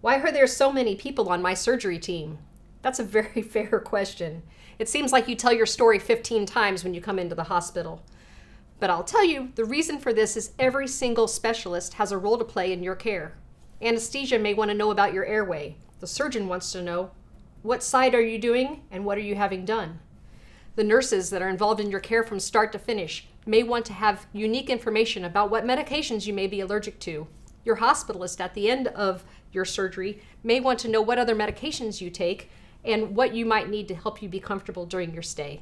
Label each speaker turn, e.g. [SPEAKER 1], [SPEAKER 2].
[SPEAKER 1] Why are there so many people on my surgery team? That's a very fair question. It seems like you tell your story 15 times when you come into the hospital. But I'll tell you, the reason for this is every single specialist has a role to play in your care. Anesthesia may want to know about your airway. The surgeon wants to know what side are you doing and what are you having done? The nurses that are involved in your care from start to finish may want to have unique information about what medications you may be allergic to. Your hospitalist at the end of your surgery may want to know what other medications you take and what you might need to help you be comfortable during your stay.